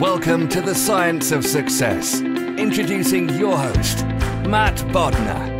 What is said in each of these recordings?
Welcome to the Science of Success. Introducing your host, Matt Bodnar.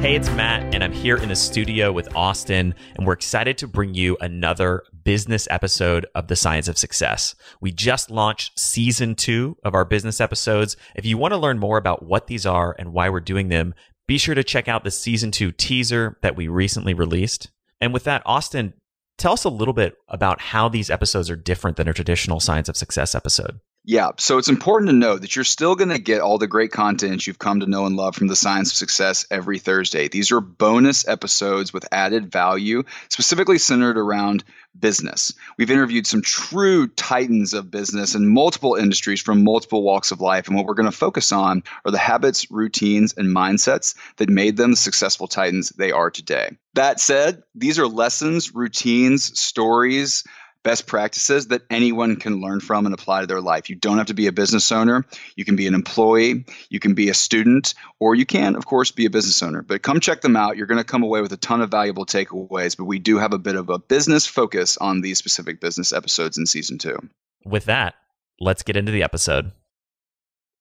Hey, it's Matt, and I'm here in the studio with Austin, and we're excited to bring you another business episode of The Science of Success. We just launched season two of our business episodes. If you want to learn more about what these are and why we're doing them, be sure to check out the season two teaser that we recently released. And with that, Austin, tell us a little bit about how these episodes are different than a traditional Science of Success episode. Yeah, so it's important to know that you're still going to get all the great content you've come to know and love from the Science of Success every Thursday. These are bonus episodes with added value, specifically centered around business. We've interviewed some true titans of business in multiple industries from multiple walks of life. And what we're going to focus on are the habits, routines, and mindsets that made them the successful titans they are today. That said, these are lessons, routines, stories, best practices that anyone can learn from and apply to their life. You don't have to be a business owner. You can be an employee, you can be a student, or you can, of course, be a business owner. But come check them out. You're going to come away with a ton of valuable takeaways. But we do have a bit of a business focus on these specific business episodes in season two. With that, let's get into the episode.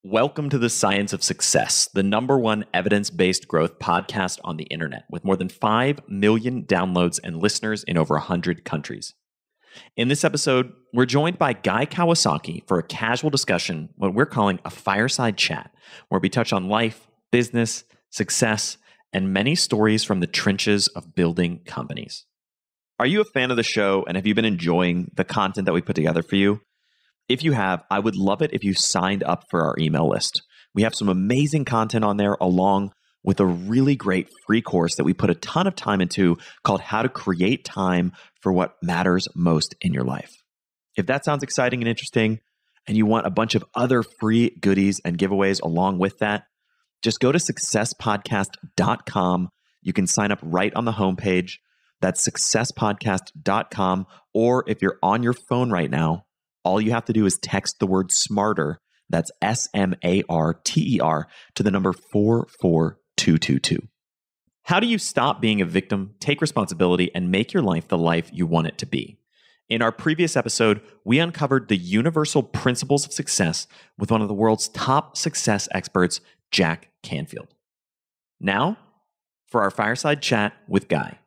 Welcome to the Science of Success, the number one evidence based growth podcast on the internet with more than 5 million downloads and listeners in over 100 countries. In this episode, we're joined by Guy Kawasaki for a casual discussion, what we're calling a fireside chat, where we touch on life, business, success, and many stories from the trenches of building companies. Are you a fan of the show and have you been enjoying the content that we put together for you? If you have, I would love it if you signed up for our email list. We have some amazing content on there along with a really great free course that we put a ton of time into called How to Create Time for What Matters Most in Your Life. If that sounds exciting and interesting, and you want a bunch of other free goodies and giveaways along with that, just go to successpodcast.com. You can sign up right on the homepage. That's successpodcast.com. Or if you're on your phone right now, all you have to do is text the word smarter. That's S M A R T E R to the number 44 222. How do you stop being a victim, take responsibility, and make your life the life you want it to be? In our previous episode, we uncovered the universal principles of success with one of the world's top success experts, Jack Canfield. Now, for our fireside chat with Guy.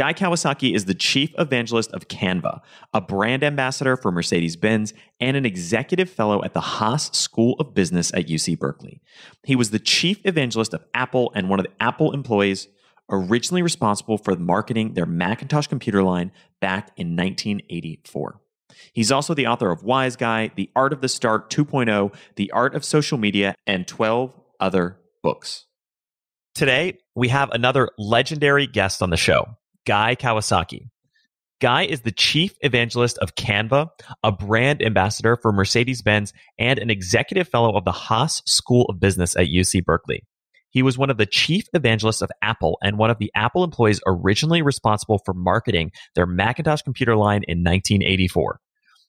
Guy Kawasaki is the chief evangelist of Canva, a brand ambassador for Mercedes Benz, and an executive fellow at the Haas School of Business at UC Berkeley. He was the chief evangelist of Apple and one of the Apple employees originally responsible for marketing their Macintosh computer line back in 1984. He's also the author of Wise Guy, The Art of the Start 2.0, The Art of Social Media, and 12 other books. Today, we have another legendary guest on the show. Guy Kawasaki. Guy is the chief evangelist of Canva, a brand ambassador for Mercedes Benz, and an executive fellow of the Haas School of Business at UC Berkeley. He was one of the chief evangelists of Apple and one of the Apple employees originally responsible for marketing their Macintosh computer line in 1984.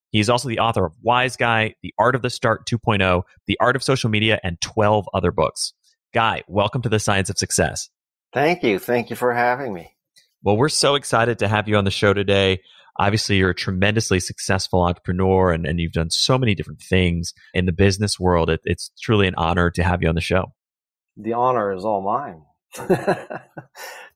He is also the author of Wise Guy, The Art of the Start 2.0, The Art of Social Media, and 12 other books. Guy, welcome to the Science of Success. Thank you. Thank you for having me. Well, we're so excited to have you on the show today. Obviously, you're a tremendously successful entrepreneur and, and you've done so many different things in the business world. It, it's truly an honor to have you on the show. The honor is all mine.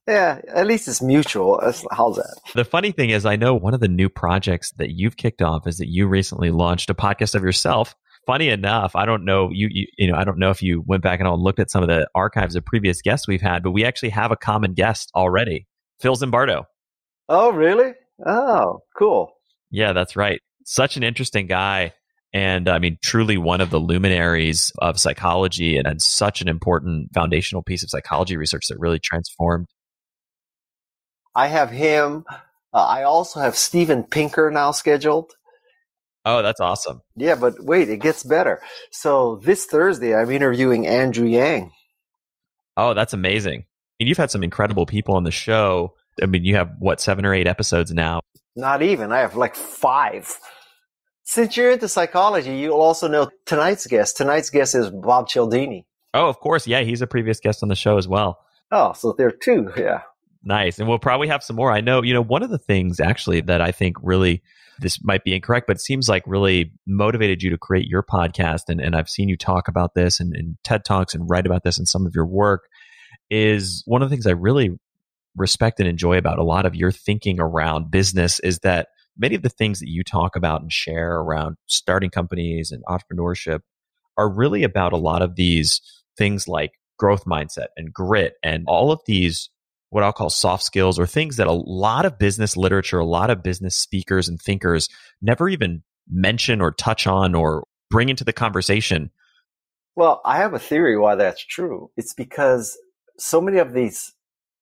yeah, at least it's mutual. How's that? The funny thing is, I know one of the new projects that you've kicked off is that you recently launched a podcast of yourself. Funny enough, I don't know you, you, you know I don't know if you went back and looked at some of the archives of previous guests we've had, but we actually have a common guest already. Phil Zimbardo. Oh, really? Oh, cool. Yeah, that's right. Such an interesting guy. And I mean, truly one of the luminaries of psychology and, and such an important foundational piece of psychology research that really transformed. I have him. Uh, I also have Steven Pinker now scheduled. Oh, that's awesome. Yeah, but wait, it gets better. So this Thursday, I'm interviewing Andrew Yang. Oh, that's amazing mean, you've had some incredible people on the show. I mean, you have what seven or eight episodes now. Not even. I have like five. Since you're into psychology, you'll also know tonight's guest. Tonight's guest is Bob Cialdini. Oh, of course. Yeah, he's a previous guest on the show as well. Oh, so there are two. Yeah. Nice. And we'll probably have some more. I know, you know, one of the things actually that I think really this might be incorrect, but it seems like really motivated you to create your podcast. And, and I've seen you talk about this and in TED Talks and write about this in some of your work. Is one of the things I really respect and enjoy about a lot of your thinking around business is that many of the things that you talk about and share around starting companies and entrepreneurship are really about a lot of these things like growth mindset and grit and all of these what I'll call soft skills or things that a lot of business literature, a lot of business speakers and thinkers never even mention or touch on or bring into the conversation. Well, I have a theory why that's true. It's because so many of these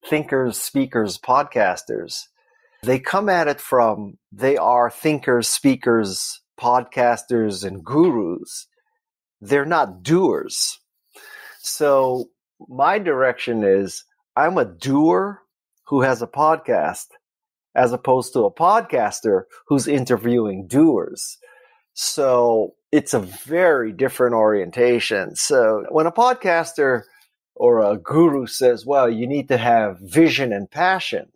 thinkers, speakers, podcasters, they come at it from they are thinkers, speakers, podcasters, and gurus. They're not doers. So my direction is I'm a doer who has a podcast as opposed to a podcaster who's interviewing doers. So it's a very different orientation. So when a podcaster or a guru says, well, you need to have vision and passion,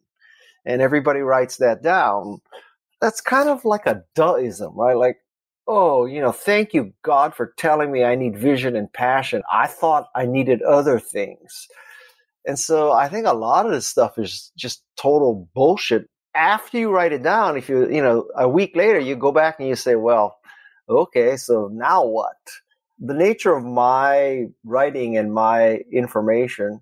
and everybody writes that down, that's kind of like a duhism, right? Like, oh, you know, thank you, God, for telling me I need vision and passion. I thought I needed other things. And so I think a lot of this stuff is just total bullshit. After you write it down, if you, you know, a week later, you go back and you say, well, okay, so now what? The nature of my writing and my information,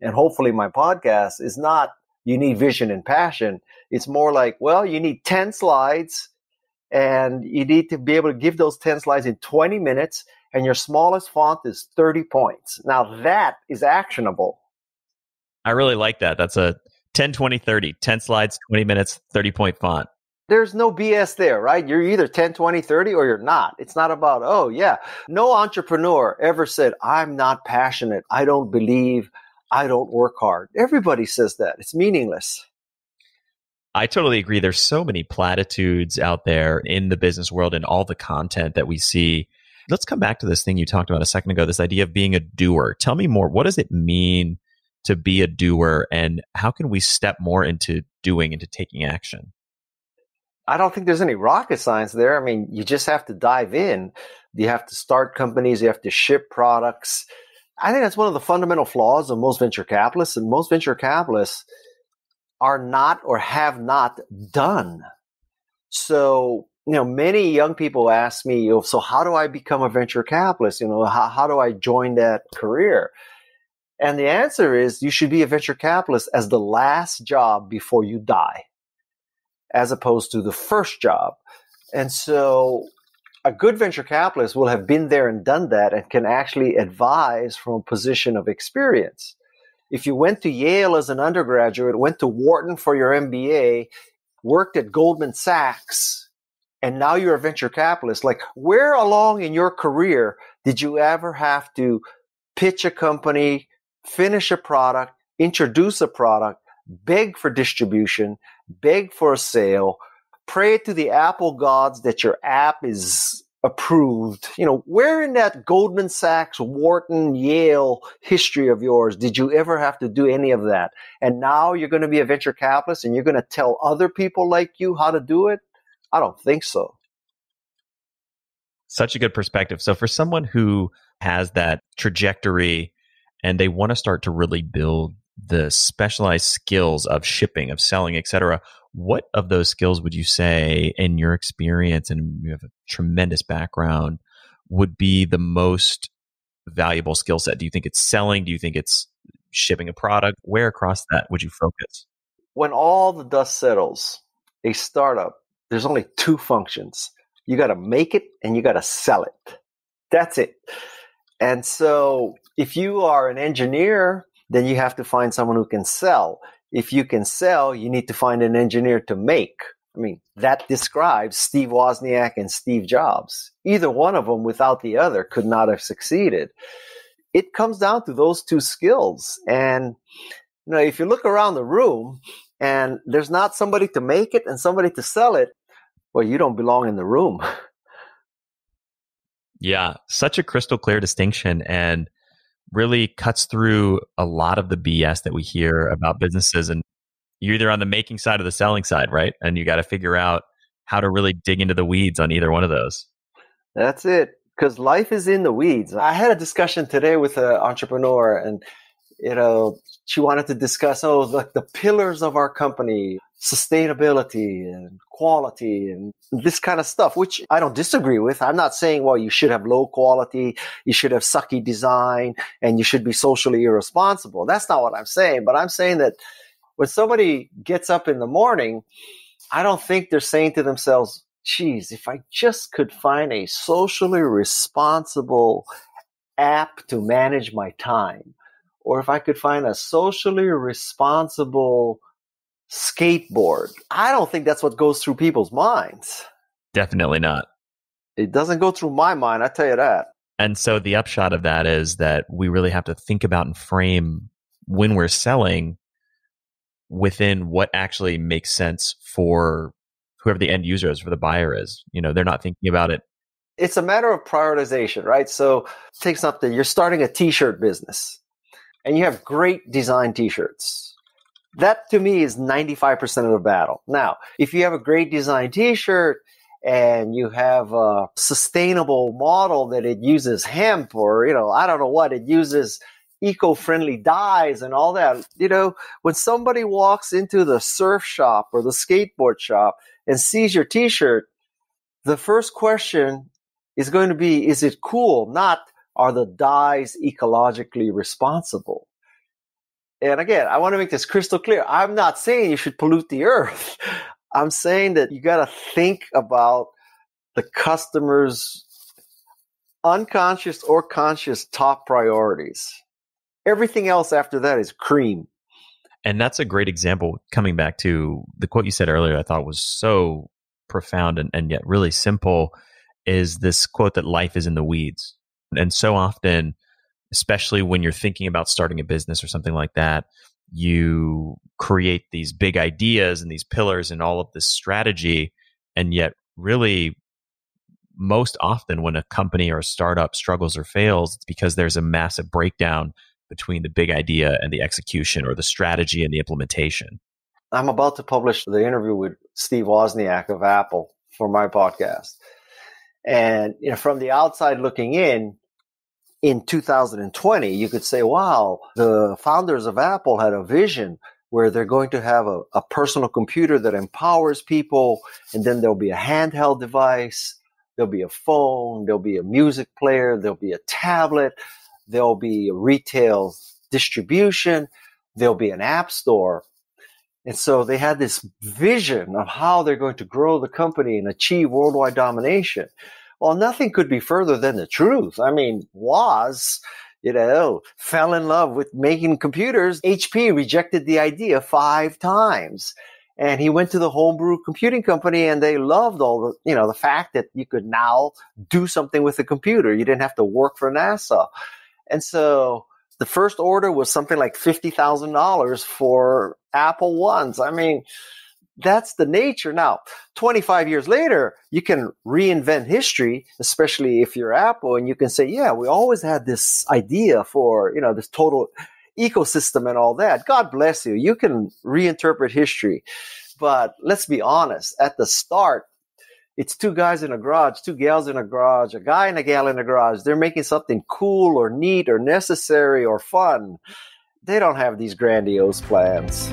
and hopefully my podcast, is not you need vision and passion. It's more like, well, you need 10 slides and you need to be able to give those 10 slides in 20 minutes and your smallest font is 30 points. Now that is actionable. I really like that. That's a 10, 20, 30, 10 slides, 20 minutes, 30 point font. There's no BS there, right? You're either 10, 20, 30 or you're not. It's not about, oh, yeah. No entrepreneur ever said, I'm not passionate. I don't believe. I don't work hard. Everybody says that. It's meaningless. I totally agree. There's so many platitudes out there in the business world and all the content that we see. Let's come back to this thing you talked about a second ago this idea of being a doer. Tell me more. What does it mean to be a doer and how can we step more into doing into taking action i don't think there's any rocket science there. I mean you just have to dive in. You have to start companies. You have to ship products. I think that's one of the fundamental flaws of most venture capitalists and most venture capitalists are not or have not done. So you know many young people ask me oh, so how do i become a venture capitalist? You know how, how do i join that career? And the answer is you should be a venture capitalist as the last job before you die, as opposed to the first job. And so a good venture capitalist will have been there and done that and can actually advise from a position of experience. If you went to Yale as an undergraduate, went to Wharton for your MBA, worked at Goldman Sachs, and now you're a venture capitalist, like where along in your career did you ever have to pitch a company, finish a product, introduce a product, beg for distribution, beg for a sale, pray to the Apple gods that your app is approved. You know, where in that Goldman Sachs, Wharton, Yale history of yours did you ever have to do any of that? And now you're going to be a venture capitalist and you're going to tell other people like you how to do it? I don't think so. Such a good perspective. So for someone who has that trajectory and they want to start to really build the specialized skills of shipping, of selling, etc. What of those skills would you say, in your experience, and you have a tremendous background, would be the most valuable skill set? Do you think it's selling? Do you think it's shipping a product? Where across that would you focus? When all the dust settles, a startup, there's only two functions. You got to make it and you got to sell it. That's it. And so if you are an engineer, then you have to find someone who can sell. If you can sell, you need to find an engineer to make. I mean, that describes Steve Wozniak and Steve Jobs. Either one of them without the other could not have succeeded. It comes down to those two skills. And, you know, if you look around the room and there's not somebody to make it and somebody to sell it, well, you don't belong in the room. Yeah, such a crystal clear distinction and really cuts through a lot of the BS that we hear about businesses. And you're either on the making side or the selling side, right? And you got to figure out how to really dig into the weeds on either one of those. That's it. Because life is in the weeds. I had a discussion today with an entrepreneur, and you know, she wanted to discuss, oh, like the pillars of our company, sustainability and quality and this kind of stuff, which I don't disagree with. I'm not saying, well, you should have low quality, you should have sucky design, and you should be socially irresponsible. That's not what I'm saying. But I'm saying that when somebody gets up in the morning, I don't think they're saying to themselves, geez, if I just could find a socially responsible app to manage my time or if I could find a socially responsible skateboard. I don't think that's what goes through people's minds. Definitely not. It doesn't go through my mind, I tell you that. And so the upshot of that is that we really have to think about and frame when we're selling within what actually makes sense for whoever the end user is, for the buyer is. You know, they're not thinking about it. It's a matter of prioritization, right? So take something, you're starting a t shirt business and you have great design t-shirts. That to me is 95% of the battle. Now, if you have a great design t-shirt and you have a sustainable model that it uses hemp or, you know, I don't know what, it uses eco-friendly dyes and all that. You know, when somebody walks into the surf shop or the skateboard shop and sees your t-shirt, the first question is going to be, is it cool? Not, are the dyes ecologically responsible? And again, I want to make this crystal clear. I'm not saying you should pollute the earth. I'm saying that you got to think about the customer's unconscious or conscious top priorities. Everything else after that is cream. And that's a great example coming back to the quote you said earlier, I thought was so profound and, and yet really simple is this quote that life is in the weeds. And so often, especially when you're thinking about starting a business or something like that, you create these big ideas and these pillars and all of this strategy. And yet, really, most often when a company or a startup struggles or fails, it's because there's a massive breakdown between the big idea and the execution or the strategy and the implementation. I'm about to publish the interview with Steve Wozniak of Apple for my podcast. And you know, from the outside looking in, in 2020, you could say, wow, the founders of Apple had a vision where they're going to have a, a personal computer that empowers people, and then there'll be a handheld device, there'll be a phone, there'll be a music player, there'll be a tablet, there'll be a retail distribution, there'll be an app store. And so they had this vision of how they're going to grow the company and achieve worldwide domination. Well, nothing could be further than the truth. I mean, Woz, you know, fell in love with making computers. HP rejected the idea five times. And he went to the homebrew computing company and they loved all the, you know, the fact that you could now do something with a computer. You didn't have to work for NASA. And so the first order was something like $50,000 for Apple ones. I mean, that's the nature. Now, 25 years later, you can reinvent history, especially if you're Apple, and you can say, yeah, we always had this idea for, you know, this total ecosystem and all that. God bless you. You can reinterpret history. But let's be honest, at the start, it's two guys in a garage, two gals in a garage, a guy and a gal in a garage. They're making something cool or neat or necessary or fun. They don't have these grandiose plans.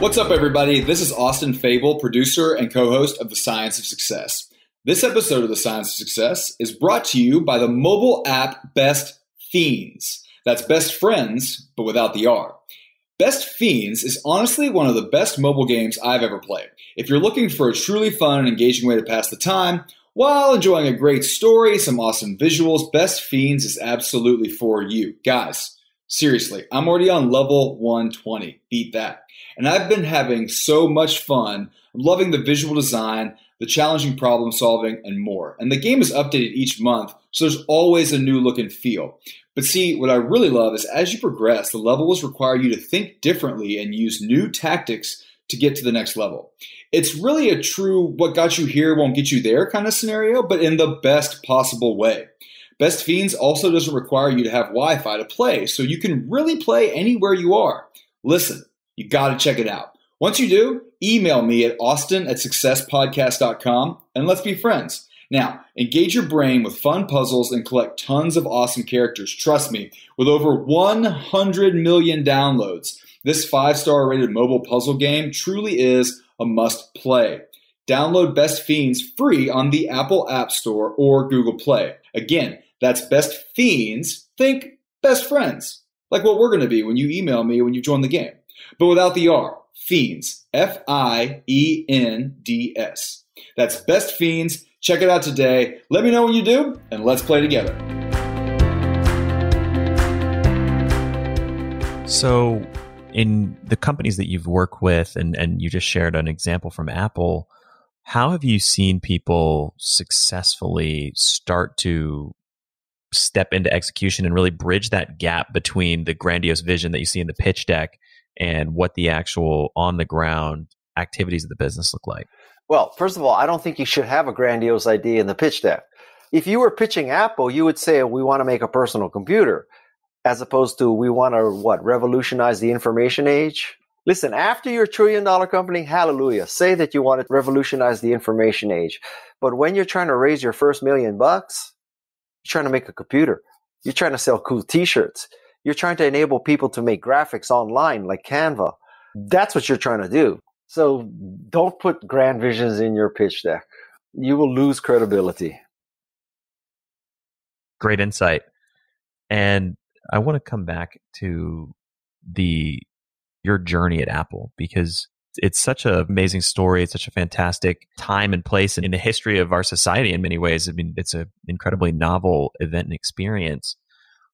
What's up, everybody? This is Austin Fable, producer and co host of The Science of Success. This episode of The Science of Success is brought to you by the mobile app Best Fiends. That's Best Friends, but without the R. Best Fiends is honestly one of the best mobile games I've ever played. If you're looking for a truly fun and engaging way to pass the time, while enjoying a great story, some awesome visuals, Best Fiends is absolutely for you. Guys, seriously, I'm already on level 120. Beat that. And I've been having so much fun. I'm loving the visual design, the challenging problem solving, and more. And the game is updated each month, so there's always a new look and feel. But see, what I really love is as you progress, the levels require you to think differently and use new tactics to get to the next level. It's really a true what got you here won't get you there kind of scenario, but in the best possible way. Best Fiends also doesn't require you to have Wi Fi to play, so you can really play anywhere you are. Listen, you got to check it out. Once you do, email me at austin at successpodcast.com and let's be friends. Now, engage your brain with fun puzzles and collect tons of awesome characters. Trust me, with over 100 million downloads, this five star rated mobile puzzle game truly is a must play. Download Best Fiends free on the Apple App Store or Google Play. Again, that's Best Fiends. Think best friends, like what we're going to be when you email me when you join the game, but without the R. Fiends. F I E N D S. That's Best Fiends. Check it out today. Let me know when you do, and let's play together. So, in the companies that you've worked with, and, and you just shared an example from Apple, how have you seen people successfully start to step into execution and really bridge that gap between the grandiose vision that you see in the pitch deck and what the actual on the ground activities of the business look like? Well, first of all, I don't think you should have a grandiose idea in the pitch deck. If you were pitching Apple, you would say, we want to make a personal computer, as opposed to we want to, what, revolutionize the information age? Listen, after you're a trillion dollar company, hallelujah. Say that you want to revolutionize the information age. But when you're trying to raise your first million bucks, you're trying to make a computer. You're trying to sell cool t shirts. You're trying to enable people to make graphics online like Canva. That's what you're trying to do. So don't put grand visions in your pitch deck. You will lose credibility. Great insight. And I want to come back to the your journey at Apple because it's such an amazing story. It's such a fantastic time and place in the history of our society in many ways. I mean, it's an incredibly novel event and experience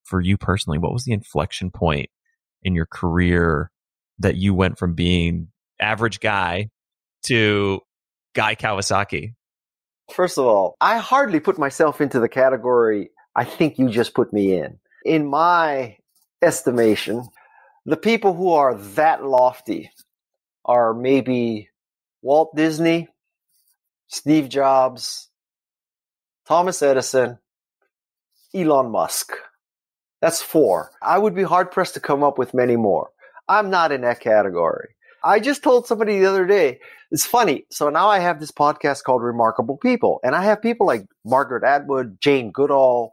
for you personally. What was the inflection point in your career that you went from being average guy to Guy Kawasaki? First of all, I hardly put myself into the category I think you just put me in. In my estimation, the people who are that lofty are maybe Walt Disney, Steve Jobs, Thomas Edison, Elon Musk. That's four. I would be hard pressed to come up with many more. I'm not in that category. I just told somebody the other day, it's funny. So now I have this podcast called Remarkable People, and I have people like Margaret Atwood, Jane Goodall,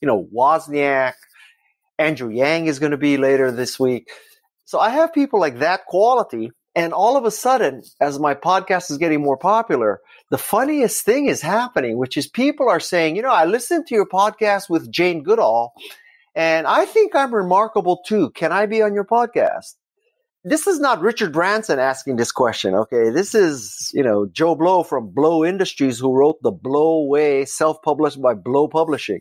you know, Wozniak, Andrew Yang is going to be later this week. So I have people like that quality. And all of a sudden, as my podcast is getting more popular, the funniest thing is happening, which is people are saying, you know, I listened to your podcast with Jane Goodall, and I think I'm remarkable too. Can I be on your podcast? This is not Richard Branson asking this question, okay? This is, you know, Joe Blow from Blow Industries who wrote The Blow Way, self published by Blow Publishing.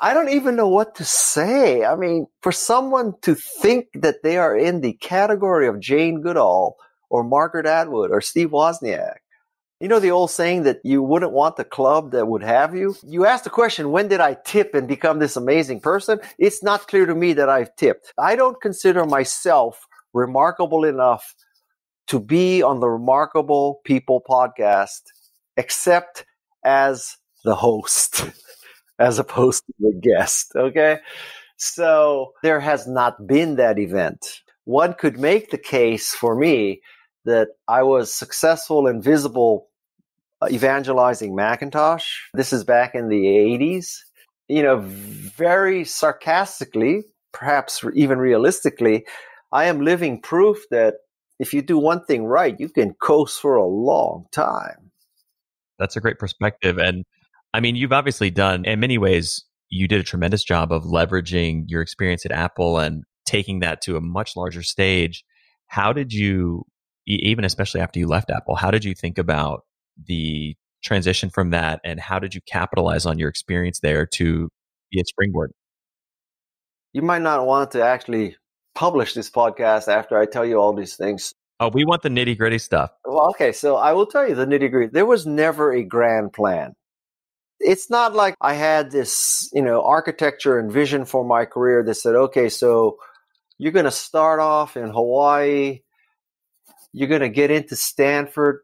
I don't even know what to say. I mean, for someone to think that they are in the category of Jane Goodall or Margaret Atwood or Steve Wozniak, you know the old saying that you wouldn't want the club that would have you? You ask the question, when did I tip and become this amazing person? It's not clear to me that I've tipped. I don't consider myself remarkable enough to be on the Remarkable People podcast, except as the host. as opposed to the guest. Okay. So there has not been that event. One could make the case for me that I was successful and visible uh, evangelizing Macintosh. This is back in the 80s. You know, very sarcastically, perhaps even realistically, I am living proof that if you do one thing right, you can coast for a long time. That's a great perspective. And I mean, you've obviously done, in many ways, you did a tremendous job of leveraging your experience at Apple and taking that to a much larger stage. How did you, even especially after you left Apple, how did you think about the transition from that and how did you capitalize on your experience there to be a springboard? You might not want to actually publish this podcast after I tell you all these things. Oh, we want the nitty gritty stuff. Well, okay, so I will tell you the nitty gritty. There was never a grand plan. It's not like I had this, you know, architecture and vision for my career that said, okay, so you're going to start off in Hawaii. You're going to get into Stanford.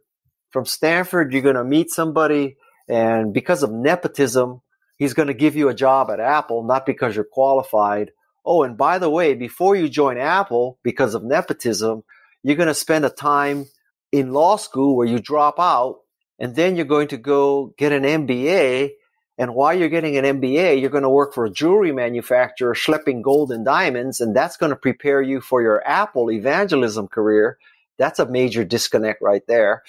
From Stanford, you're going to meet somebody. And because of nepotism, he's going to give you a job at Apple, not because you're qualified. Oh, and by the way, before you join Apple, because of nepotism, you're going to spend a time in law school where you drop out and then you're going to go get an MBA. And while you're getting an MBA, you're going to work for a jewelry manufacturer schlepping gold and diamonds, and that's going to prepare you for your Apple evangelism career. That's a major disconnect right there.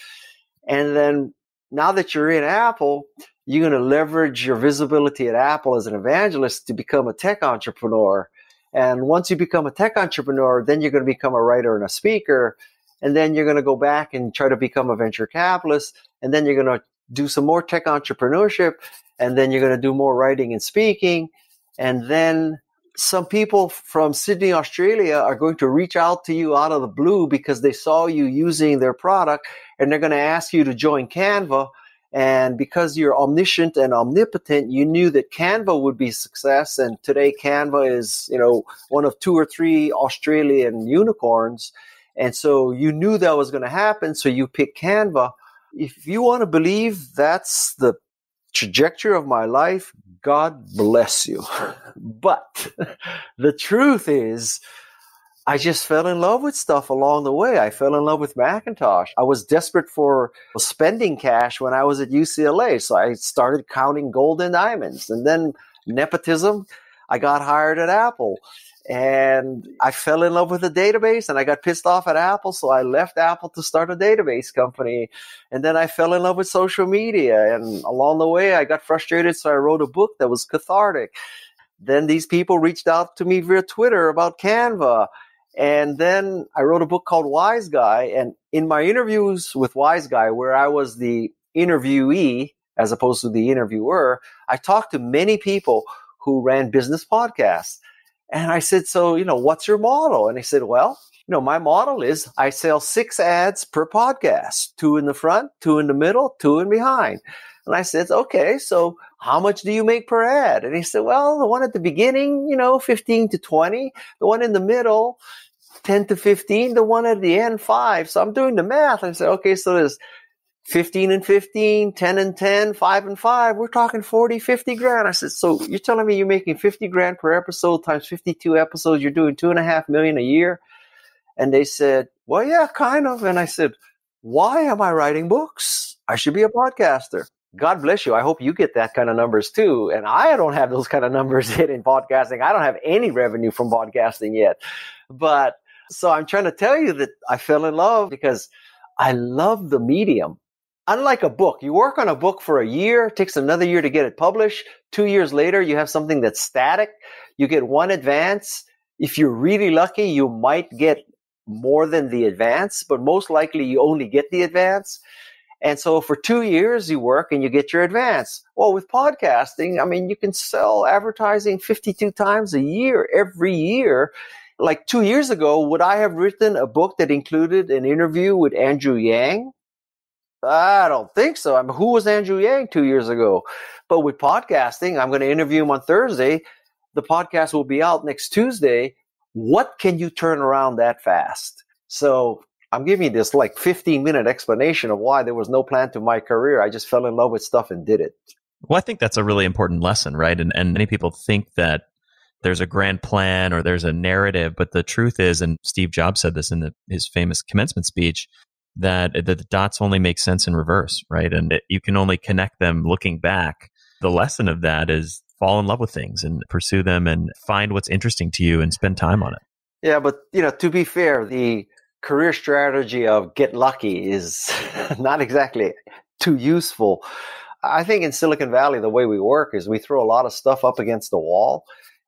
And then now that you're in Apple, you're going to leverage your visibility at Apple as an evangelist to become a tech entrepreneur. And once you become a tech entrepreneur, then you're going to become a writer and a speaker. And then you're going to go back and try to become a venture capitalist. And then you're going to do some more tech entrepreneurship. And then you're going to do more writing and speaking. And then some people from Sydney, Australia are going to reach out to you out of the blue because they saw you using their product and they're going to ask you to join Canva and because you're omniscient and omnipotent, you knew that Canva would be success. And today Canva is, you know, one of two or three Australian unicorns. And so you knew that was going to happen. So you picked Canva. If you want to believe that's the trajectory of my life, God bless you. but the truth is, I just fell in love with stuff along the way. I fell in love with Macintosh. I was desperate for spending cash when I was at UCLA. So I started counting gold and diamonds. And then nepotism, I got hired at Apple. And I fell in love with the database and I got pissed off at Apple. So I left Apple to start a database company. And then I fell in love with social media. And along the way, I got frustrated. So I wrote a book that was cathartic. Then these people reached out to me via Twitter about Canva and then I wrote a book called Wise Guy. And in my interviews with Wise Guy, where I was the interviewee as opposed to the interviewer, I talked to many people who ran business podcasts. And I said, So, you know, what's your model? And he said, Well, you know, my model is I sell six ads per podcast, two in the front, two in the middle, two in behind. And I said, okay, so how much do you make per ad? And he said, well, the one at the beginning, you know, 15 to 20, the one in the middle, 10 to 15, the one at the end, five. So I'm doing the math. I said, okay, so there's 15 and 15, 10 and 10, 5 and 5. We're talking 40, 50 grand. I said, so you're telling me you're making 50 grand per episode times 52 episodes. You're doing two and a half million a year. And they said, well, yeah, kind of. And I said, why am I writing books? I should be a podcaster. God bless you. I hope you get that kind of numbers too. And I don't have those kind of numbers yet in podcasting. I don't have any revenue from podcasting yet. But so I'm trying to tell you that I fell in love because I love the medium. Unlike a book, you work on a book for a year, it takes another year to get it published. Two years later, you have something that's static. You get one advance. If you're really lucky, you might get more than the advance, but most likely you only get the advance. And so for two years, you work and you get your advance. Well, with podcasting, I mean, you can sell advertising 52 times a year, every year like two years ago, would I have written a book that included an interview with Andrew Yang? I don't think so. I mean, who was Andrew Yang two years ago? But with podcasting, I'm going to interview him on Thursday. The podcast will be out next Tuesday. What can you turn around that fast? So I'm giving you this like 15 minute explanation of why there was no plan to my career. I just fell in love with stuff and did it. Well, I think that's a really important lesson, right? And and many people think that there's a grand plan or there's a narrative. But the truth is, and Steve Jobs said this in the, his famous commencement speech, that, that the dots only make sense in reverse, right? And it, you can only connect them looking back. The lesson of that is fall in love with things and pursue them and find what's interesting to you and spend time on it. Yeah, but you know, to be fair, the career strategy of get lucky is not exactly too useful. I think in Silicon Valley, the way we work is we throw a lot of stuff up against the wall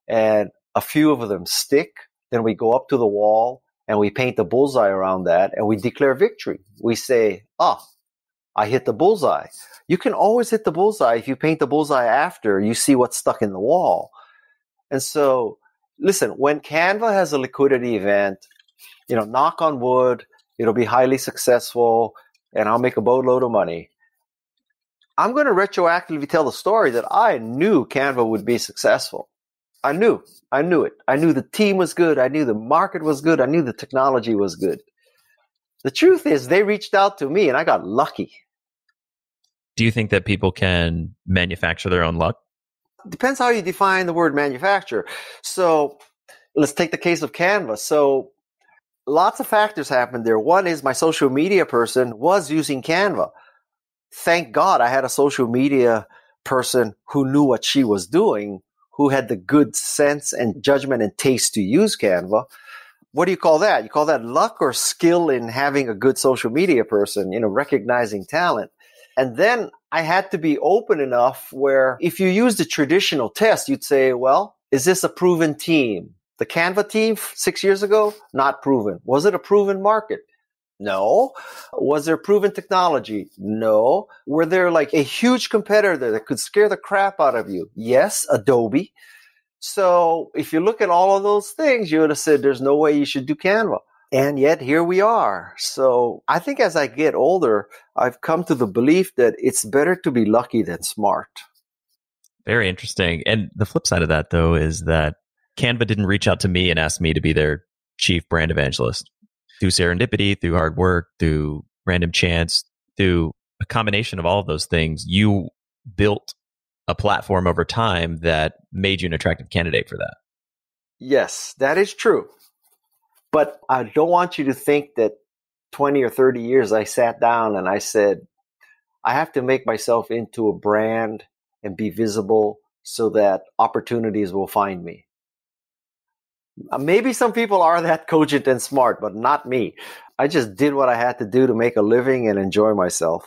and a few of them stick. Then we go up to the wall and we paint the bullseye around that and we declare victory. We say, ah, I hit the bullseye. You can always hit the bullseye if you paint the bullseye after you see what's stuck in the wall. And so, listen, when Canva has a liquidity event, you know, knock on wood, it'll be highly successful and I'll make a boatload of money. I'm going to retroactively tell the story that I knew Canva would be successful. I knew. I knew it. I knew the team was good. I knew the market was good. I knew the technology was good. The truth is, they reached out to me and I got lucky. Do you think that people can manufacture their own luck? Depends how you define the word manufacture. So let's take the case of Canva. So lots of factors happened there. One is my social media person was using Canva. Thank God I had a social media person who knew what she was doing, who had the good sense and judgment and taste to use Canva. What do you call that? You call that luck or skill in having a good social media person, you know, recognizing talent. And then I had to be open enough where if you use the traditional test, you'd say, well, is this a proven team? The Canva team six years ago, not proven. Was it a proven market? No. Was there proven technology? No. Were there like a huge competitor that could scare the crap out of you? Yes, Adobe. So if you look at all of those things, you would have said there's no way you should do Canva. And yet here we are. So I think as I get older, I've come to the belief that it's better to be lucky than smart. Very interesting. And the flip side of that, though, is that Canva didn't reach out to me and ask me to be their chief brand evangelist. Through serendipity, through hard work, through random chance, through a combination of all of those things, you built a platform over time that made you an attractive candidate for that. Yes, that is true. But I don't want you to think that 20 or 30 years I sat down and I said, I have to make myself into a brand and be visible so that opportunities will find me. Uh, maybe some people are that cogent and smart, but not me. I just did what I had to do to make a living and enjoy myself.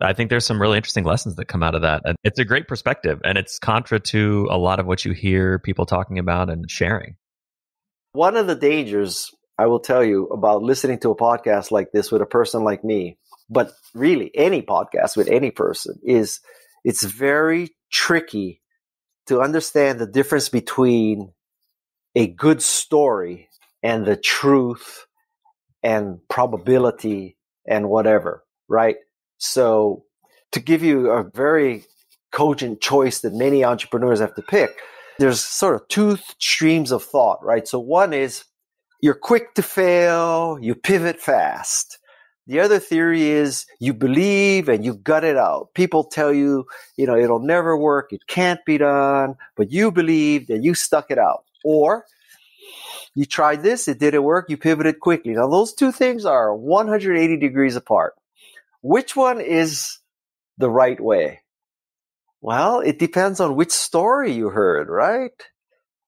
I think there's some really interesting lessons that come out of that. And it's a great perspective and it's contra to a lot of what you hear people talking about and sharing. One of the dangers I will tell you about listening to a podcast like this with a person like me, but really any podcast with any person is it's very tricky to understand the difference between a good story and the truth and probability and whatever, right? So, to give you a very cogent choice that many entrepreneurs have to pick, there's sort of two streams of thought, right? So, one is you're quick to fail, you pivot fast. The other theory is you believe and you gut it out. People tell you, you know, it'll never work, it can't be done, but you believed and you stuck it out. Or you tried this, it didn't work, you pivoted quickly. Now, those two things are 180 degrees apart. Which one is the right way? Well, it depends on which story you heard, right?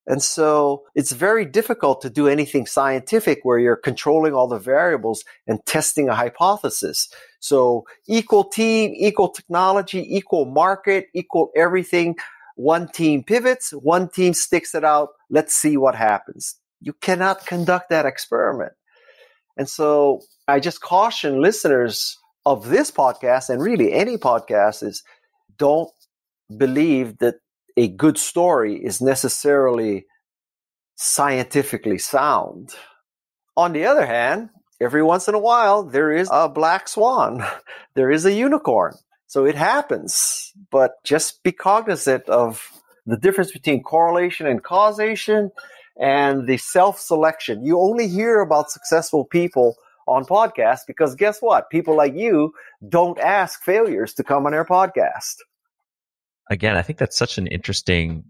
And so it's very difficult to do anything scientific where you're controlling all the variables and testing a hypothesis. So equal team, equal technology, equal market, equal everything. One team pivots, one team sticks it out. Let's see what happens. You cannot conduct that experiment. And so I just caution listeners of this podcast and really any podcast is don't believe that a good story is necessarily scientifically sound. On the other hand, every once in a while, there is a black swan, there is a unicorn. So it happens, but just be cognizant of the difference between correlation and causation and the self selection. You only hear about successful people on podcasts because guess what? People like you don't ask failures to come on their podcast. Again, I think that's such an interesting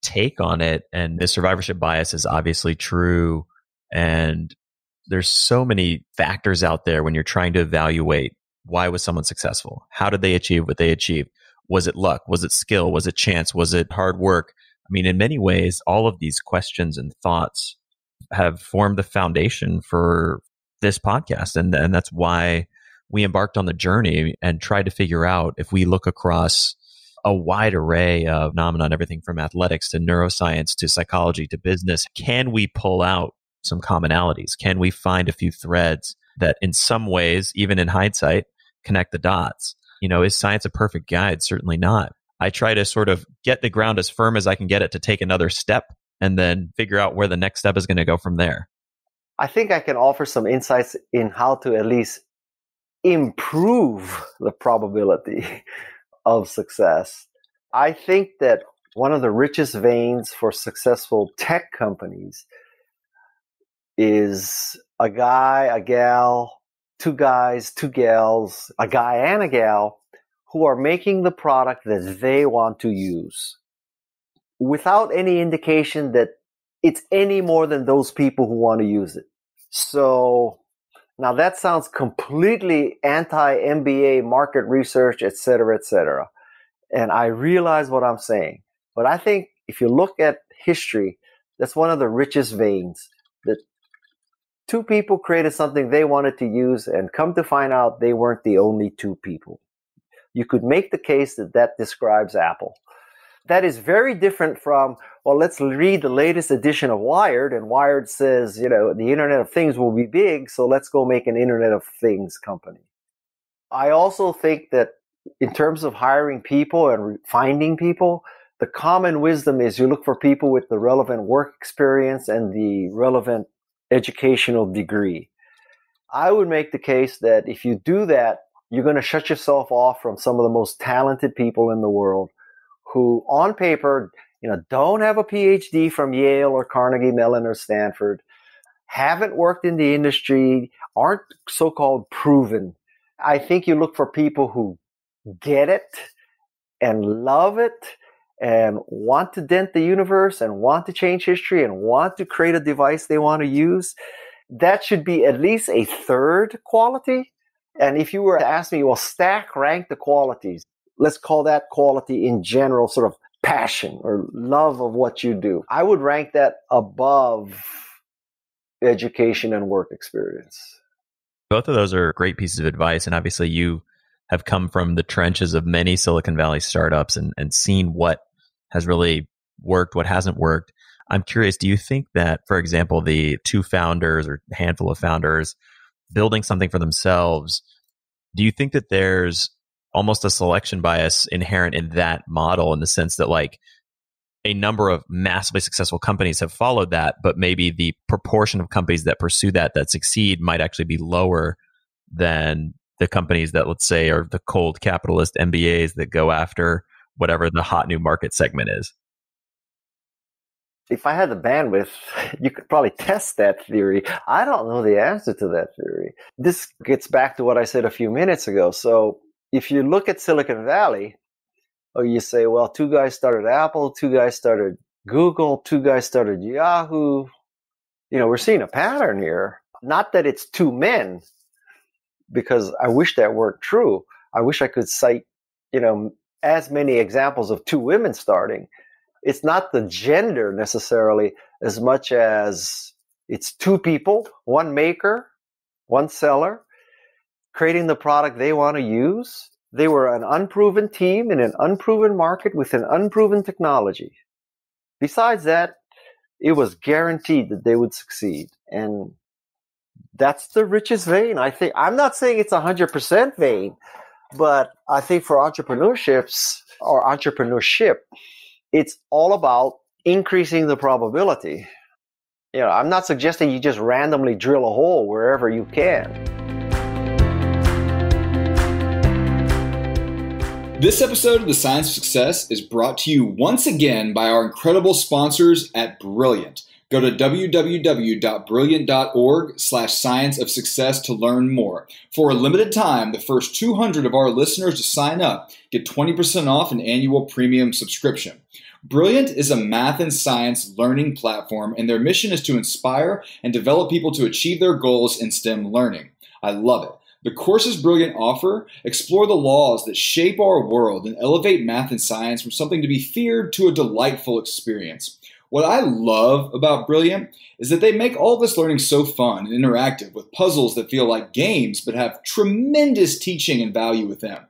take on it. And the survivorship bias is obviously true. And there's so many factors out there when you're trying to evaluate why was someone successful? How did they achieve what they achieved? Was it luck? Was it skill? Was it chance? Was it hard work? I mean, in many ways, all of these questions and thoughts have formed the foundation for this podcast. And, and that's why we embarked on the journey and tried to figure out if we look across a wide array of phenomena, everything from athletics to neuroscience to psychology to business, can we pull out some commonalities? Can we find a few threads that in some ways, even in hindsight, connect the dots? You know, is science a perfect guide? Certainly not. I try to sort of get the ground as firm as I can get it to take another step and then figure out where the next step is going to go from there. I think I can offer some insights in how to at least improve the probability of success. I think that one of the richest veins for successful tech companies is a guy, a gal, two guys, two gals, a guy and a gal who are making the product that they want to use without any indication that it's any more than those people who want to use it. So now that sounds completely anti MBA market research, et cetera, et cetera. And I realize what I'm saying. But I think if you look at history, that's one of the richest veins two people created something they wanted to use and come to find out they weren't the only two people. You could make the case that that describes Apple. That is very different from, well, let's read the latest edition of Wired, and Wired says, you know, the Internet of Things will be big, so let's go make an Internet of Things company. I also think that in terms of hiring people and finding people, the common wisdom is you look for people with the relevant work experience and the relevant educational degree. I would make the case that if you do that, you're going to shut yourself off from some of the most talented people in the world who on paper, you know, don't have a PhD from Yale or Carnegie Mellon or Stanford, haven't worked in the industry, aren't so-called proven. I think you look for people who get it and love it and want to dent the universe and want to change history and want to create a device they want to use, that should be at least a third quality. And if you were to ask me, well, stack rank the qualities, let's call that quality in general sort of passion or love of what you do. I would rank that above education and work experience. Both of those are great pieces of advice. And obviously, you have come from the trenches of many Silicon Valley startups and, and seen what has really worked, what hasn't worked. I'm curious, do you think that, for example, the two founders or handful of founders building something for themselves, do you think that there's almost a selection bias inherent in that model in the sense that like a number of massively successful companies have followed that, but maybe the proportion of companies that pursue that that succeed might actually be lower than the companies that let's say are the cold capitalist MBAs that go after whatever the hot new market segment is? If I had the bandwidth, you could probably test that theory. I don't know the answer to that theory. This gets back to what I said a few minutes ago. So if you look at Silicon Valley, or you say, well, two guys started Apple, two guys started Google, two guys started Yahoo. You know, we're seeing a pattern here. Not that it's two men, because I wish that weren't true. I wish I could cite, you know, as many examples of two women starting. It's not the gender necessarily as much as it's two people, one maker, one seller, creating the product they want to use. They were an unproven team in an unproven market with an unproven technology. Besides that, it was guaranteed that they would succeed. And that's the richest vein. I think I'm not saying it's a hundred percent vein, but I think for entrepreneurships or entrepreneurship, it's all about increasing the probability. You know, I'm not suggesting you just randomly drill a hole wherever you can. This episode of The Science of Success is brought to you once again by our incredible sponsors at Brilliant. Go to www.brilliant.org slash science of success to learn more. For a limited time, the first 200 of our listeners to sign up get 20% off an annual premium subscription. Brilliant is a math and science learning platform, and their mission is to inspire and develop people to achieve their goals in STEM learning. I love it. The courses Brilliant offer explore the laws that shape our world and elevate math and science from something to be feared to a delightful experience. What I love about Brilliant is that they make all this learning so fun and interactive with puzzles that feel like games but have tremendous teaching and value with them.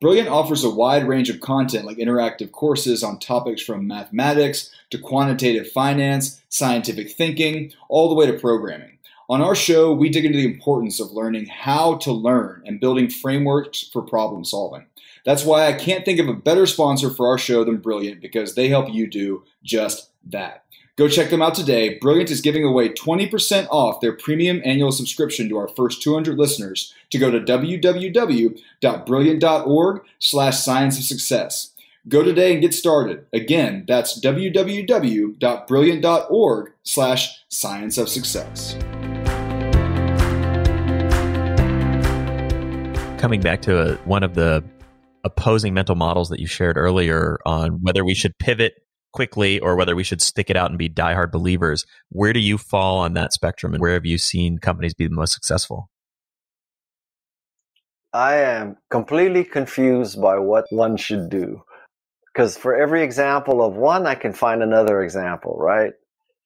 Brilliant offers a wide range of content like interactive courses on topics from mathematics to quantitative finance, scientific thinking, all the way to programming. On our show, we dig into the importance of learning how to learn and building frameworks for problem solving. That's why I can't think of a better sponsor for our show than Brilliant because they help you do just that. Go check them out today. Brilliant is giving away 20% off their premium annual subscription to our first 200 listeners to go to www.brilliant.org slash science of success. Go today and get started. Again, that's www.brilliant.org slash science of success. Coming back to a, one of the opposing mental models that you shared earlier on whether we should pivot quickly or whether we should stick it out and be diehard believers. Where do you fall on that spectrum and where have you seen companies be the most successful? I am completely confused by what one should do. Because for every example of one, I can find another example, right?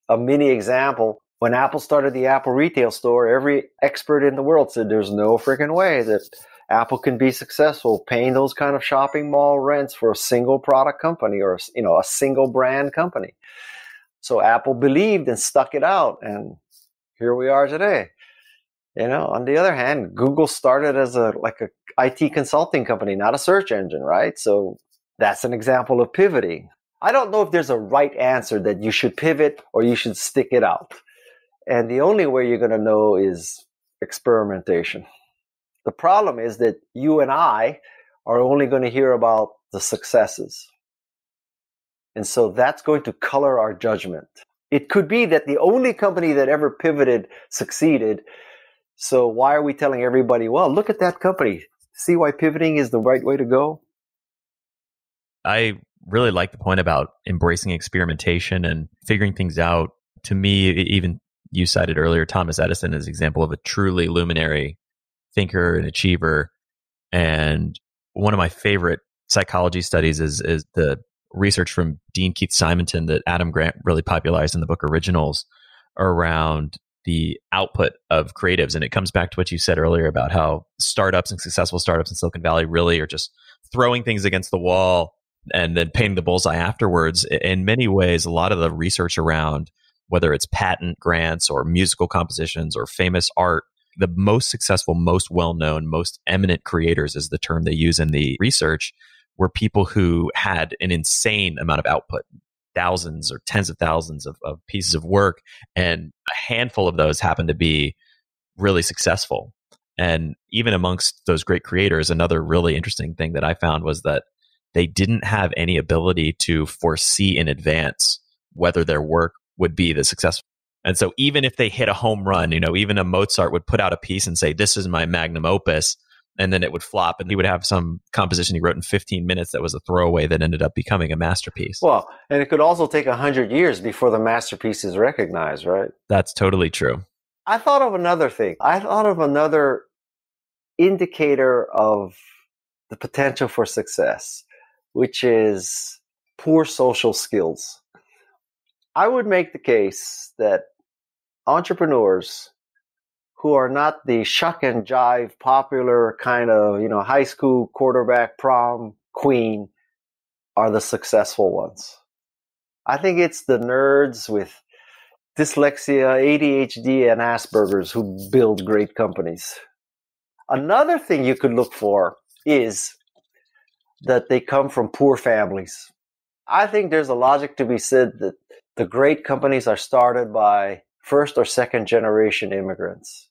A mini example. When Apple started the Apple retail store, every expert in the world said there's no freaking way that Apple can be successful paying those kind of shopping mall rents for a single product company or you know a single brand company. So Apple believed and stuck it out, and here we are today. You know, on the other hand, Google started as a like a IT consulting company, not a search engine, right? So that's an example of pivoting. I don't know if there's a right answer that you should pivot or you should stick it out. And the only way you're going to know is experimentation. The problem is that you and I are only going to hear about the successes. And so that's going to color our judgment. It could be that the only company that ever pivoted succeeded so why are we telling everybody, well, look at that company. See why pivoting is the right way to go? I really like the point about embracing experimentation and figuring things out. To me, even you cited earlier Thomas Edison as an example of a truly luminary thinker and achiever. And one of my favorite psychology studies is is the research from Dean Keith Simonton that Adam Grant really popularized in the book Originals around the output of creatives. And it comes back to what you said earlier about how startups and successful startups in Silicon Valley really are just throwing things against the wall and then painting the bullseye afterwards. In many ways, a lot of the research around whether it's patent grants or musical compositions or famous art, the most successful, most well known, most eminent creators is the term they use in the research were people who had an insane amount of output thousands or tens of thousands of, of pieces of work, and a handful of those happened to be really successful. And even amongst those great creators, another really interesting thing that I found was that they didn't have any ability to foresee in advance whether their work would be the successful. And so even if they hit a home run, you know, even a Mozart would put out a piece and say, This is my magnum opus and then it would flop and he would have some composition he wrote in 15 minutes that was a throwaway that ended up becoming a masterpiece. Well and it could also take 100 years before the masterpiece is recognized right? That's totally true. I thought of another thing. I thought of another indicator of the potential for success which is poor social skills i would make the case that entrepreneurs who are not the shuck and jive popular kind of, you know, high school quarterback prom queen are the successful ones. I think it's the nerds with dyslexia, ADHD, and Asperger's who build great companies. Another thing you could look for is that they come from poor families. I think there's a logic to be said that the great companies are started by first or second generation immigrants.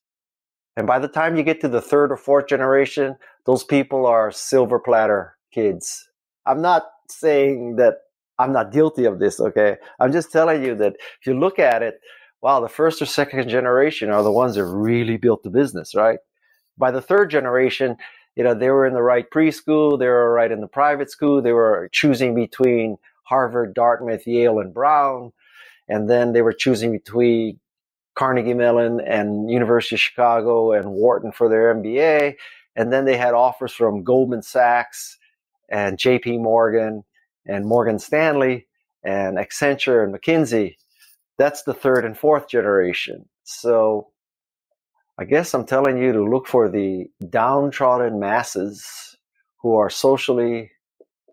And by the time you get to the third or fourth generation, those people are silver platter kids. I'm not saying that I'm not guilty of this, okay? I'm just telling you that if you look at it, wow, the first or second generation are the ones that really built the business, right? By the third generation, you know, they were in the right preschool, they were right in the private school, they were choosing between Harvard, Dartmouth, Yale, and Brown. And then they were choosing between Carnegie Mellon and University of Chicago and Wharton for their MBA. And then they had offers from Goldman Sachs and JP Morgan and Morgan Stanley and Accenture and McKinsey. That's the third and fourth generation. So I guess I'm telling you to look for the downtrodden masses who are socially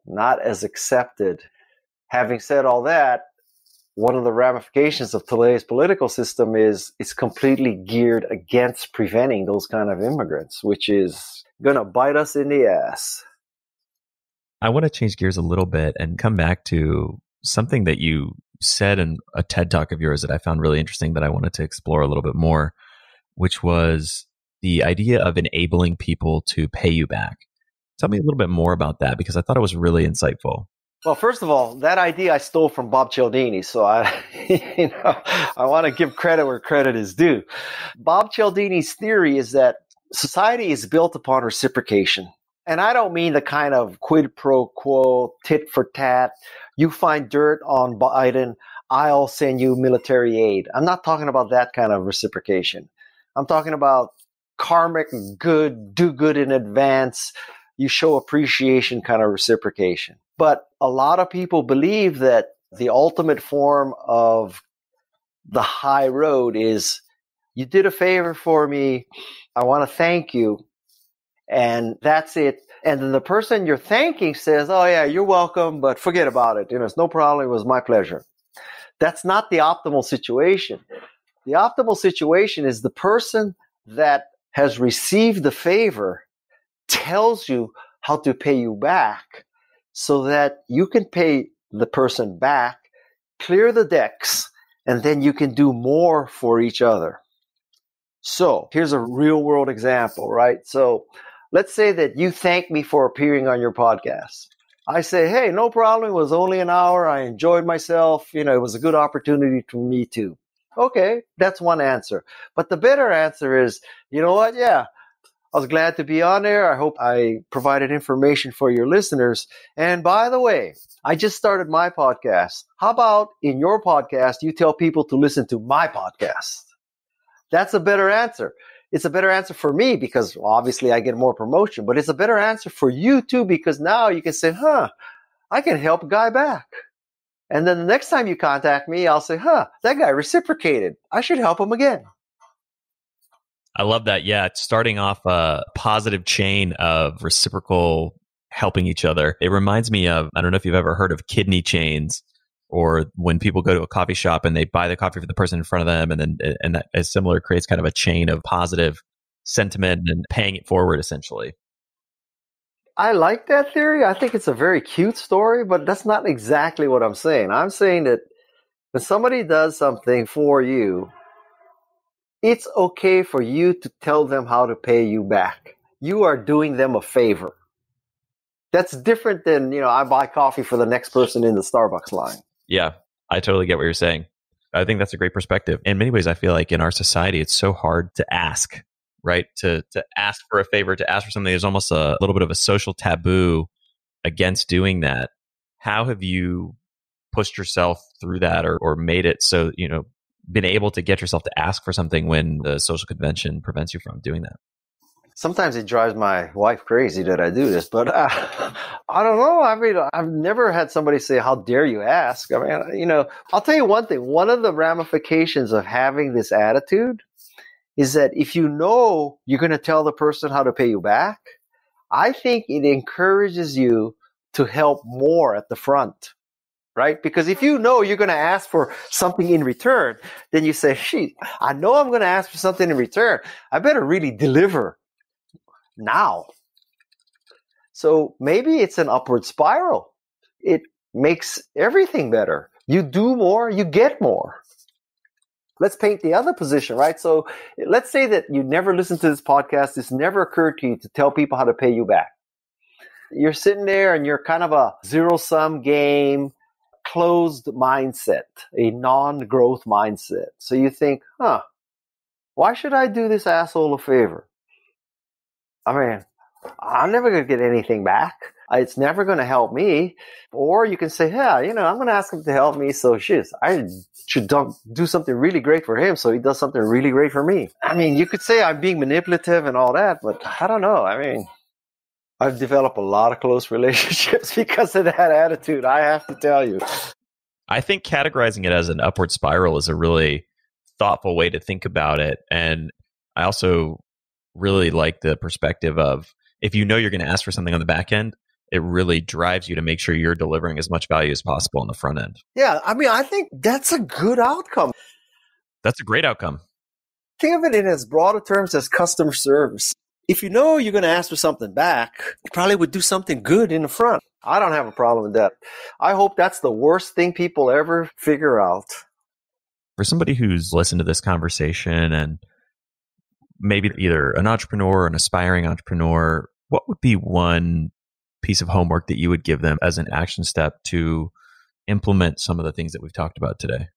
not as accepted. Having said all that, one of the ramifications of today's political system is it's completely geared against preventing those kind of immigrants, which is going to bite us in the ass. I want to change gears a little bit and come back to something that you said in a TED talk of yours that I found really interesting that I wanted to explore a little bit more, which was the idea of enabling people to pay you back. Tell me a little bit more about that because I thought it was really insightful. Well, first of all, that idea I stole from Bob Cialdini, so I, you know, I want to give credit where credit is due. Bob Cialdini's theory is that society is built upon reciprocation. And I don't mean the kind of quid pro quo, tit for tat. You find dirt on Biden, I'll send you military aid. I'm not talking about that kind of reciprocation. I'm talking about karmic good, do good in advance. You show appreciation kind of reciprocation. But a lot of people believe that the ultimate form of the high road is you did a favor for me. I want to thank you and that's it. And then the person you're thanking says, "Oh yeah, you're welcome, but forget about it. You know, it's no problem. It was my pleasure." That's not the optimal situation. The optimal situation is the person that has received the favor tells you how to pay you back so that you can pay the person back, clear the decks, and then you can do more for each other. So here's a real world example, right? So let's say that you thank me for appearing on your podcast. I say, hey, no problem. It was only an hour. I enjoyed myself. You know, it was a good opportunity for me too. Okay, that's one answer. But the better answer is, you know what? Yeah, I was glad to be on there. I hope I provided information for your listeners. And by the way, I just started my podcast. How about in your podcast, you tell people to listen to my podcast? That's a better answer it's a better answer for me because obviously I get more promotion, but it's a better answer for you too because now you can say, huh, I can help a guy back. And then the next time you contact me, I'll say, huh, that guy reciprocated. I should help him again. I love that. Yeah. Starting off a positive chain of reciprocal helping each other. It reminds me of, I don't know if you've ever heard of kidney chains or when people go to a coffee shop and they buy the coffee for the person in front of them and then and that is similar creates kind of a chain of positive sentiment and paying it forward essentially i like that theory i think it's a very cute story but that's not exactly what i'm saying i'm saying that when somebody does something for you it's okay for you to tell them how to pay you back you are doing them a favor that's different than you know i buy coffee for the next person in the starbucks line yeah, I totally get what you're saying. I think that's a great perspective. In many ways, I feel like in our society, it's so hard to ask, right? To to ask for a favor, to ask for something. There's almost a little bit of a social taboo against doing that. How have you pushed yourself through that, or or made it so you know been able to get yourself to ask for something when the social convention prevents you from doing that? sometimes it drives my wife crazy that I do this, but uh, I don't know. I mean, I've never had somebody say, How dare you ask? I mean, you know, I'll tell you one thing. One of the ramifications of having this attitude is that if you know you're going to tell the person how to pay you back, I think it encourages you to help more at the front. Right? Because if you know you're going to ask for something in return, then you say, "Shit, I know I'm going to ask for something in return. I better really deliver now. So maybe it's an upward spiral. It makes everything better. You do more, you get more. Let's paint the other position, right? So let's say that you never listened to this podcast. This never occurred to you to tell people how to pay you back. You're sitting there and you're kind of a zero sum game, closed mindset, a non growth mindset. So you think, huh, why should I do this asshole a favor? I mean, I'm never going to get anything back. It's never going to help me. Or you can say, yeah, you know, I'm going to ask him to help me. So shit, I should do something really great for him. So he does something really great for me. I mean, you could say I'm being manipulative and all that, but I don't know. I mean, I've developed a lot of close relationships because of that attitude. I have to tell you. I think categorizing it as an upward spiral is a really thoughtful way to think about it. And I also really like the perspective of if you know you're going to ask for something on the back end, it really drives you to make sure you're delivering as much value as possible on the front end. Yeah, I mean, I think that's a good outcome. That's a great outcome. Think of it in as broader terms as customer service. If you know you're going to ask for something back, you probably would do something good in the front. I don't have a problem with that. I hope that's the worst thing people ever figure out. For somebody who's listened to this conversation and maybe either an entrepreneur or an aspiring entrepreneur, what would be one piece of homework that you would give them as an action step to implement some of the things that we've talked about today?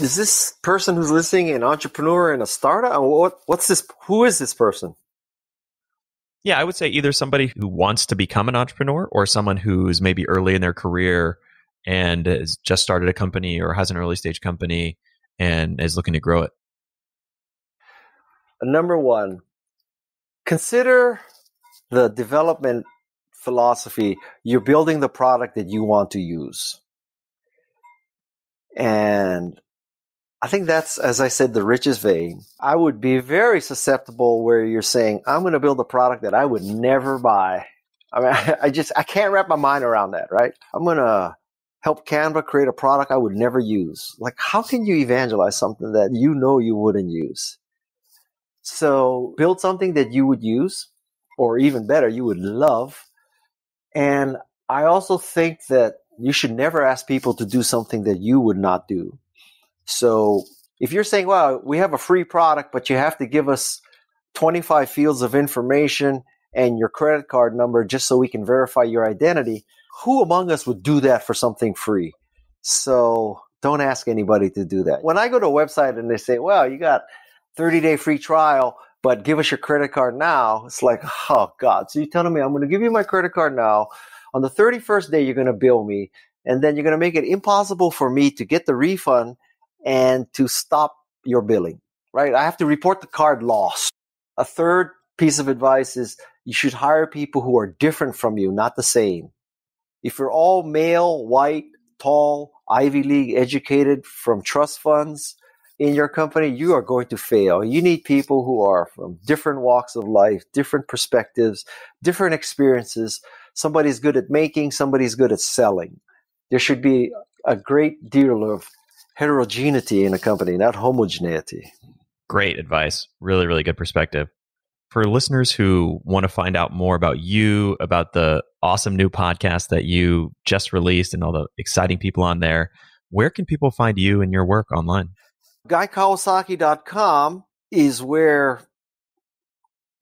Is this person who's listening an entrepreneur in a startup? What, what's this? Who is this person? Yeah, I would say either somebody who wants to become an entrepreneur or someone who's maybe early in their career and has just started a company or has an early stage company and is looking to grow it. Number one, consider the development philosophy. You're building the product that you want to use. And I think that's, as I said, the richest vein. I would be very susceptible where you're saying, I'm going to build a product that I would never buy. I mean, I, just, I can't wrap my mind around that, right? I'm going to help Canva create a product I would never use. Like, how can you evangelize something that you know you wouldn't use? So build something that you would use, or even better, you would love. And I also think that you should never ask people to do something that you would not do. So if you're saying, well, we have a free product, but you have to give us 25 fields of information and your credit card number just so we can verify your identity, who among us would do that for something free? So don't ask anybody to do that. When I go to a website and they say, well, you got 30 day free trial, but give us your credit card now, it's like, oh God. So you're telling me I'm going to give you my credit card now. On the 31st day, you're going to bill me. And then you're going to make it impossible for me to get the refund and to stop your billing, right? I have to report the card lost. A third piece of advice is you should hire people who are different from you, not the same. If you're all male, white, tall, Ivy League educated from trust funds in your company, you are going to fail. You need people who are from different walks of life, different perspectives, different experiences. Somebody's good at making, somebody's good at selling. There should be a great deal of heterogeneity in a company, not homogeneity. Great advice. Really, really good perspective. For listeners who want to find out more about you, about the awesome new podcast that you just released and all the exciting people on there, where can people find you and your work online? GuyKawasaki.com is where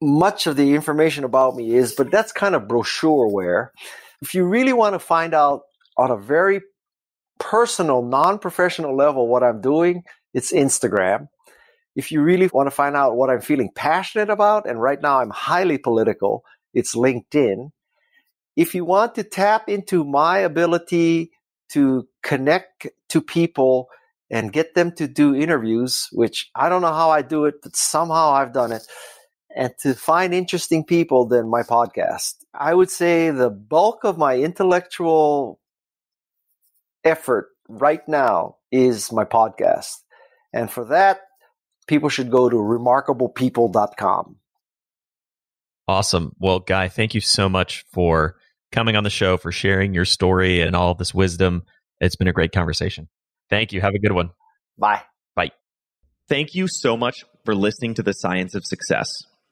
much of the information about me is, but that's kind of brochureware. If you really want to find out on a very personal, non professional level what I'm doing, it's Instagram. If you really want to find out what I'm feeling passionate about, and right now I'm highly political, it's LinkedIn. If you want to tap into my ability to connect to people and get them to do interviews, which I don't know how I do it, but somehow I've done it, and to find interesting people, then my podcast. I would say the bulk of my intellectual effort right now is my podcast. And for that, people should go to remarkablepeople.com. Awesome. Well, Guy, thank you so much for coming on the show, for sharing your story and all this wisdom. It's been a great conversation. Thank you. Have a good one. Bye. Bye. Thank you so much for listening to The Science of Success.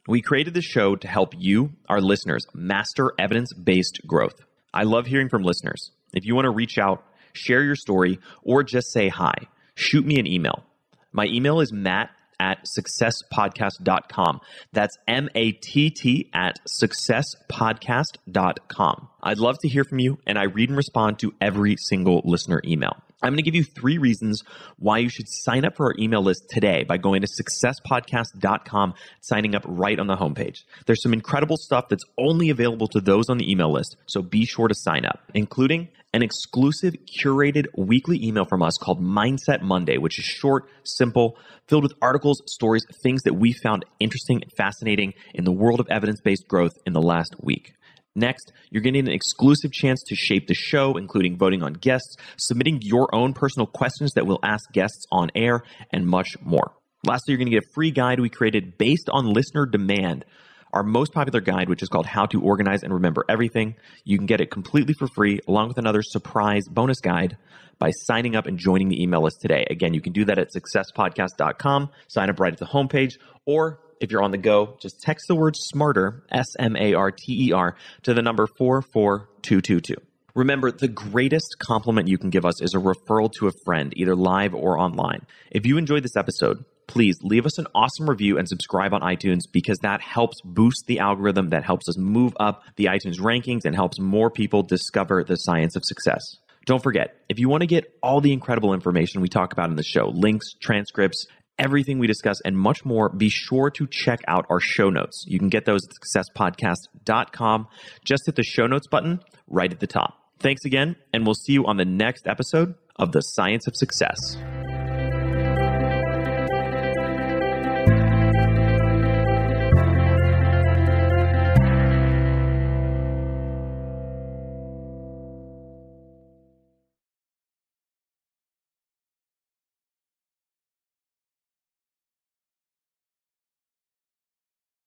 We created the show to help you, our listeners, master evidence based growth. I love hearing from listeners. If you want to reach out, share your story, or just say hi, shoot me an email. My email is matt at successpodcast.com. That's M A T T at successpodcast.com. I'd love to hear from you, and I read and respond to every single listener email. I'm going to give you three reasons why you should sign up for our email list today by going to successpodcast.com, signing up right on the homepage. There's some incredible stuff that's only available to those on the email list, so be sure to sign up, including an exclusive curated weekly email from us called Mindset Monday, which is short, simple, filled with articles, stories, things that we found interesting and fascinating in the world of evidence based growth in the last week. Next, you're getting an exclusive chance to shape the show, including voting on guests, submitting your own personal questions that we'll ask guests on air, and much more. Lastly, you're going to get a free guide we created based on listener demand our most popular guide, which is called How to Organize and Remember Everything. You can get it completely for free, along with another surprise bonus guide by signing up and joining the email list today. Again, you can do that at successpodcast.com, sign up right at the homepage, or if you're on the go, just text the word smarter, S M A R T E R, to the number 44222. Remember, the greatest compliment you can give us is a referral to a friend, either live or online. If you enjoyed this episode, please leave us an awesome review and subscribe on iTunes because that helps boost the algorithm, that helps us move up the iTunes rankings, and helps more people discover the science of success. Don't forget, if you want to get all the incredible information we talk about in the show, links, transcripts, everything we discuss and much more, be sure to check out our show notes. You can get those at successpodcast.com. Just hit the show notes button right at the top. Thanks again, and we'll see you on the next episode of The Science of Success.